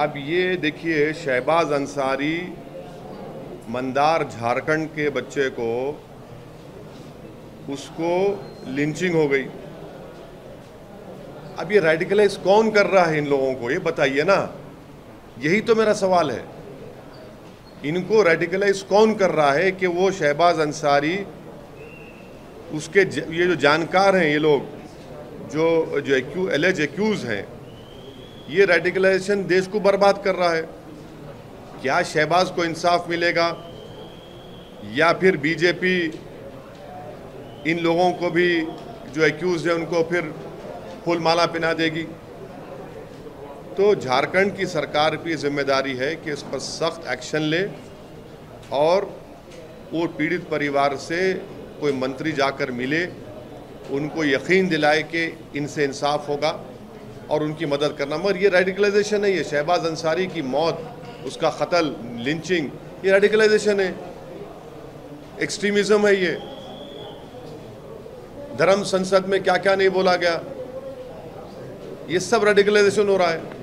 अब ये देखिए शहबाज अंसारी मंदार झारखंड के बच्चे को उसको लिंचिंग हो गई। अब ये रेडिकलाइज कौन कर रहा है इन लोगों को? ये बताइए ना। यही तो मेरा सवाल है। इनको रेडिकलाइज कौन कर रहा है कि वो शहबाज अंसारी उसके ज, ये जो जानकार हैं ये लोग जो जो एक्यू एलेज एक्यूज हैं ये रेडिकलाइजेशन देश को बर्बाद कर रहा है। क्या शहबाज को इंसाफ मिलेगा? या फिर बीजेपी इन लोगों को भी जो एक्यूज है, उनको फिर फूल माला पहना देगी? तो झारखंड की सरकार की ज़िम्मेदारी है कि इस पर सख्त एक्शन ले और वो पीड़ित परिवार से कोई मंत्री जाकर मिले, उनको यकीन दिलाए कि इनसे इंसाफ होगा। और उनकी मदद करना। मगर ये रेडिकलाइजेशन है, ये शहबाज अंसारी की मौत, उसका कतल लिंचिंग ये रेडिकलाइजेशन है। एक्सट्रीमिज्म है ये। धर्म संसद में क्या क्या नहीं बोला गया। ये सब रेडिकलाइजेशन हो रहा है।